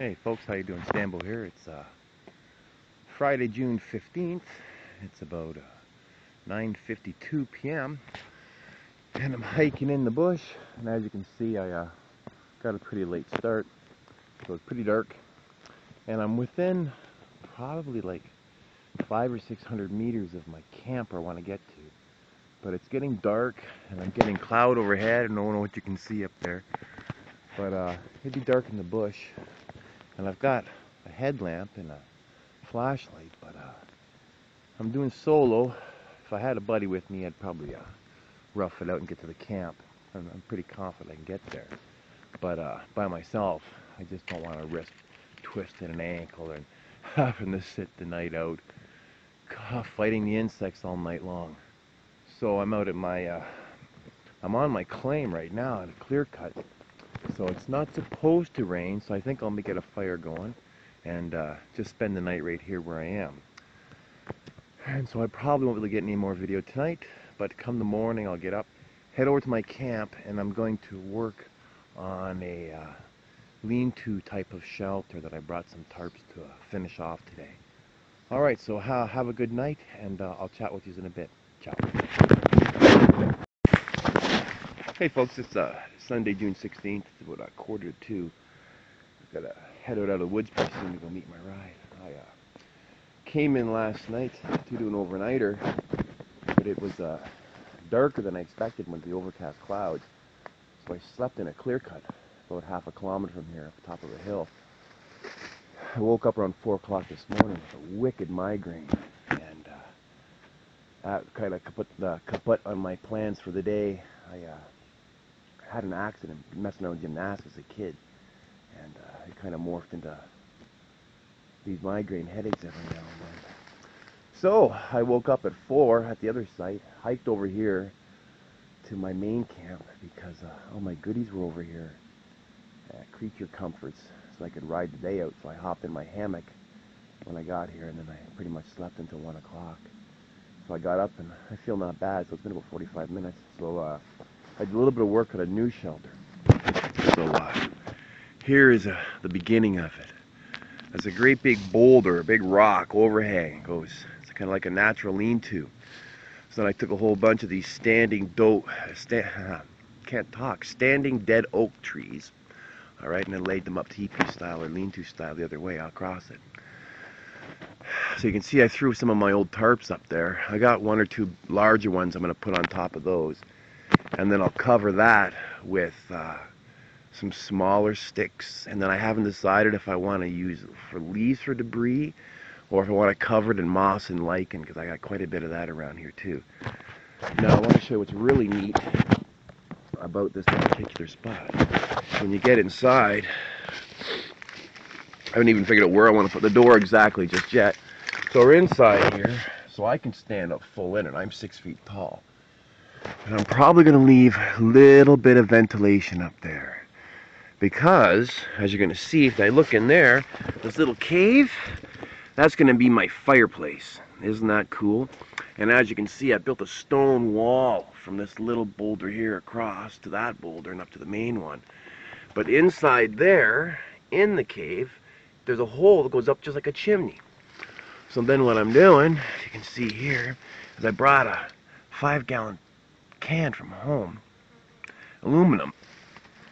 Hey folks, how you doing? Stambo here. It's uh, Friday, June 15th. It's about uh, 9.52 p.m. And I'm hiking in the bush. And as you can see, I uh, got a pretty late start. So it's pretty dark. And I'm within probably like five or 600 meters of my camp I want to get to. But it's getting dark and I'm getting cloud overhead. I don't know what you can see up there. But uh, it'd be dark in the bush and I've got a headlamp and a flashlight, but uh, I'm doing solo. If I had a buddy with me, I'd probably uh, rough it out and get to the camp. I'm, I'm pretty confident I can get there. But uh, by myself, I just don't want to risk twisting an ankle and having to sit the night out, fighting the insects all night long. So I'm out at my, uh, I'm on my claim right now at a clear cut so it's not supposed to rain, so I think I'll get a fire going and uh, just spend the night right here where I am. And so I probably won't really get any more video tonight, but come the morning I'll get up, head over to my camp, and I'm going to work on a uh, lean-to type of shelter that I brought some tarps to uh, finish off today. Alright, so ha have a good night, and uh, I'll chat with you in a bit. Ciao. Hey folks, it's uh, Sunday, June 16th. It's about a quarter to two. I've got to head out of the woods pretty soon to go meet my ride. I uh, came in last night to do an overnighter, but it was uh, darker than I expected with the overcast clouds. So I slept in a clear cut about half a kilometer from here, at the top of a hill. I woke up around 4 o'clock this morning with a wicked migraine, and uh, that kind of kaput, uh, kaput on my plans for the day. I uh, had an accident messing around gymnastics as a kid, and uh, it kind of morphed into these migraine headaches every now and then. So I woke up at four at the other site, hiked over here to my main camp because uh, all my goodies were over here, creature comforts, so I could ride the day out. So I hopped in my hammock when I got here, and then I pretty much slept until one o'clock. So I got up and I feel not bad. So it's been about 45 minutes. So uh, I did a little bit of work on a new shelter. So uh, here is uh, the beginning of it. There's a great big boulder, a big rock overhang. It goes, it's kind of like a natural lean-to. So then I took a whole bunch of these standing dope, sta can't talk, standing dead oak trees. All right, and then laid them up teepee style or lean-to style the other way across it. So you can see I threw some of my old tarps up there. I got one or two larger ones I'm going to put on top of those and then I'll cover that with uh, some smaller sticks and then I haven't decided if I want to use for leaves for debris or if I want to cover it in moss and lichen because I got quite a bit of that around here too. Now I want to show you what's really neat about this particular spot. When you get inside, I haven't even figured out where I want to put the door exactly just yet. So we're inside here, so I can stand up full in it. I'm six feet tall. And I'm probably going to leave a little bit of ventilation up there. Because, as you're going to see, if I look in there, this little cave, that's going to be my fireplace. Isn't that cool? And as you can see, I built a stone wall from this little boulder here across to that boulder and up to the main one. But inside there, in the cave, there's a hole that goes up just like a chimney. So then what I'm doing, you can see here, is I brought a five gallon can from home. Aluminum.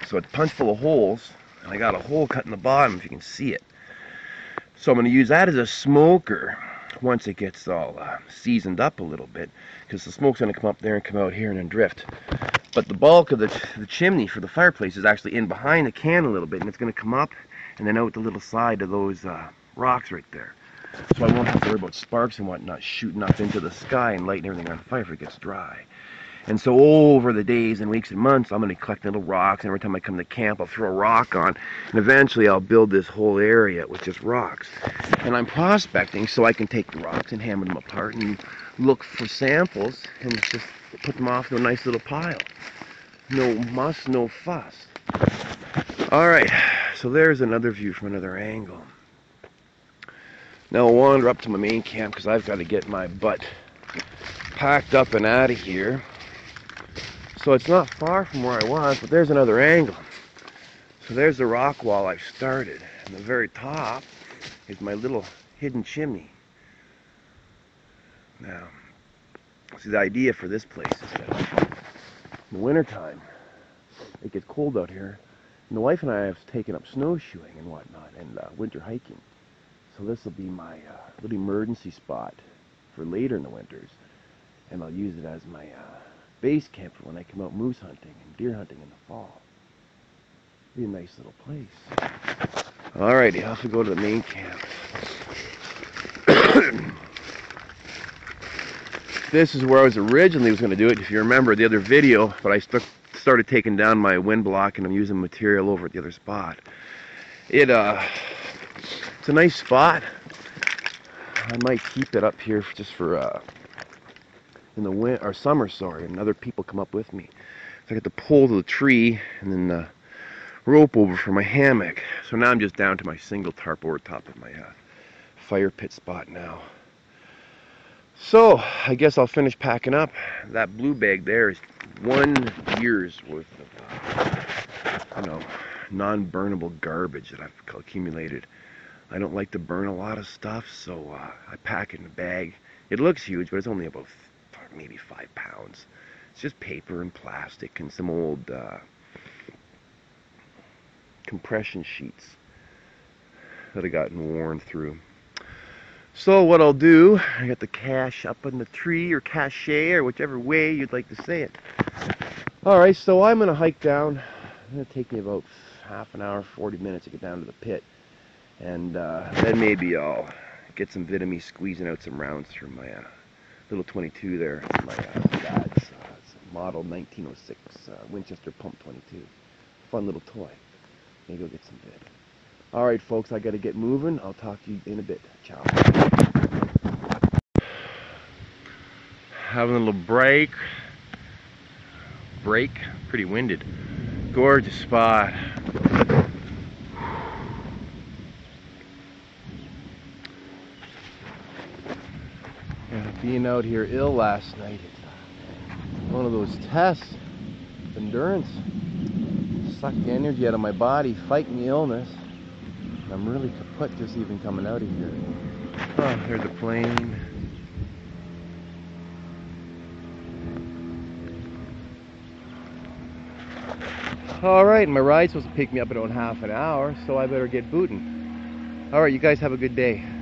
So it's punched full of holes, and I got a hole cut in the bottom if you can see it. So I'm going to use that as a smoker once it gets all uh, seasoned up a little bit, because the smoke's going to come up there and come out here and then drift. But the bulk of the, the chimney for the fireplace is actually in behind the can a little bit, and it's going to come up and then out the little side of those uh, rocks right there. So I won't have to worry about sparks and whatnot shooting up into the sky and lighting everything on fire if it gets dry. And so over the days and weeks and months, I'm going to collect little rocks. And every time I come to camp, I'll throw a rock on. And eventually I'll build this whole area with just rocks. And I'm prospecting so I can take the rocks and hammer them apart and look for samples and just put them off to a nice little pile. No muss, no fuss. All right, so there's another view from another angle. Now I'll wander up to my main camp because I've got to get my butt packed up and out of here. So it's not far from where I was, but there's another angle. So there's the rock wall I've started. And the very top is my little hidden chimney. Now, see the idea for this place is that in the wintertime, it gets cold out here. And the wife and I have taken up snowshoeing and whatnot and uh, winter hiking. So this will be my uh, little emergency spot for later in the winters. And I'll use it as my uh, base camp for when I come out moose hunting and deer hunting in the fall. Be a nice little place. Alrighty, off we go to the main camp. this is where I was originally was going to do it, if you remember the other video, but I st started taking down my wind block and I'm using material over at the other spot. It, uh, it's a nice spot. I might keep it up here just for, uh, in the winter, or summer, sorry, and other people come up with me. So I get the pole to the tree and then the rope over for my hammock. So now I'm just down to my single tarp over top of my uh, fire pit spot now. So I guess I'll finish packing up. That blue bag there is one year's worth of, uh, you know, non-burnable garbage that I've accumulated. I don't like to burn a lot of stuff, so uh, I pack it in a bag. It looks huge, but it's only about maybe five pounds. It's just paper and plastic and some old uh, compression sheets that have gotten worn through. So what I'll do, I got the cache up in the tree or cache or whichever way you'd like to say it. Alright, so I'm going to hike down. It's going to take me about half an hour, 40 minutes to get down to the pit. And uh, then maybe I'll get some Vitamine squeezing out some rounds through my uh, little 22 there. My uh, dad's uh, model 1906 uh, Winchester Pump 22. Fun little toy. Maybe I'll get some vid. Alright folks, I gotta get moving. I'll talk to you in a bit. Ciao. Having a little break. Break. Pretty winded. Gorgeous spot. Being out here ill last night. One of those tests. Endurance suck the energy out of my body, fighting the illness. I'm really kaput just even coming out of here. Oh, there's a plane. Alright, my ride's supposed to pick me up in about half an hour, so I better get booting. Alright, you guys have a good day.